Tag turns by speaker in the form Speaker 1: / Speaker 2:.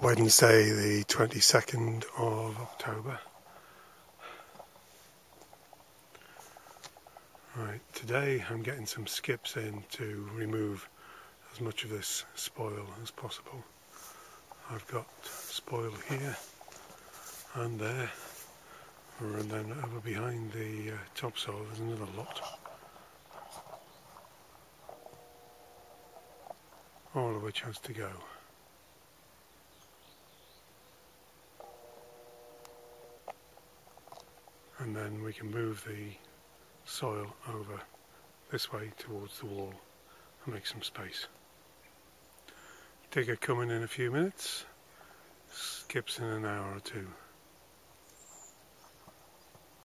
Speaker 1: Wednesday the 22nd of October. Right, today I'm getting some skips in to remove as much of this spoil as possible. I've got spoil here and there and then over behind the uh, topsoil there's another lot. All of which has to go. And then we can move the soil over this way towards the wall and make some space. Digger coming in a few minutes, skips in an hour or two.